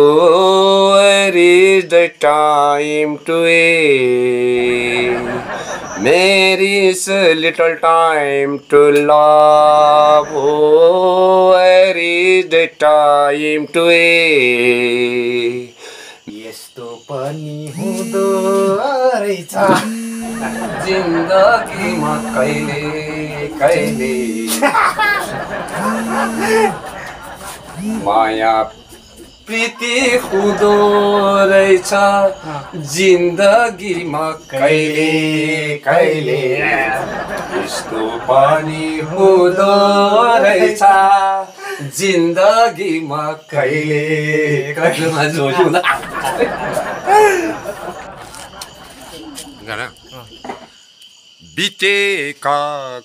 Oh, where is the time to end? There is little time to love. Oh, where is the time to end? यस्तो पनि हुँदो रहेछ जिन्दगीमा कहिले कहिले माया प्रीति हुँदो रहेछ। जिन्दगीमा कहिले कहिले यस्तो पनि हुँदो रहेछ। जिन्दगीमा कहिले कहिलेमा जोड हुँदा। बितेका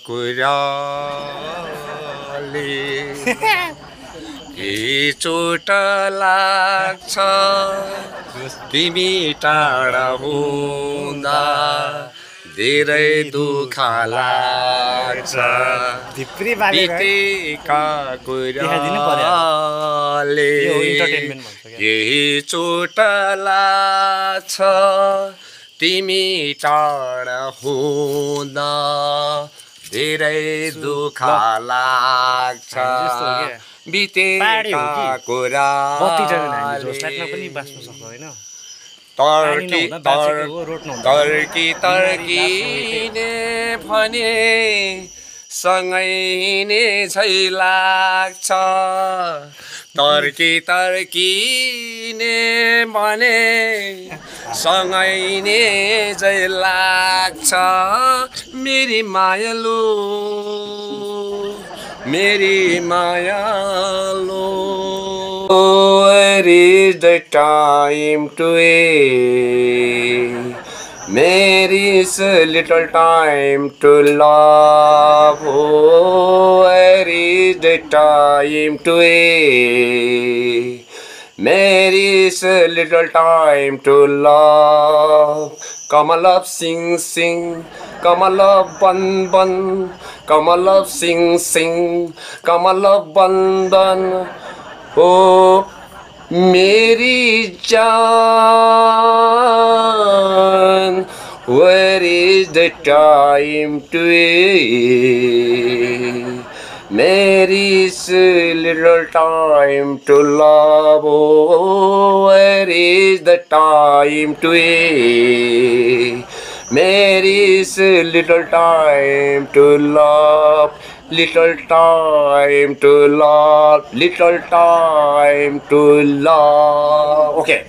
कुराले चोट लाग्छ तिमी टाढा हुँदा धेरै दुःख लाग्छ धिप्री बालेर है। बितेका देखाइदिनु पर्यो। कुराले यो entertainment भन्छ क्या। केही चोट लाग्छ तिमी टाढा हुँदा धेरै दुःख लाग्छ पनि बाँच्नु सक्छ होइन? तर्की तर्की तर्किने भने सँगै नै झै लाग्छ। तर्की तर्किने भने सँगै नै झै लाग्छ। मेरी मायालु। মেরি মায়ালো Where is the time to wait? There is little time to love. Oh, where is the time to wait? Mary is a little time to love. Kamalab sing sing, Kamalab ban ban, Kamalab sing sing, Kamalab bun. Oh, Mary John, where is the time to eat? A little time to love. Oh, where is the time to end? There is a little time to love. Little time to love. Little time to love. Okay.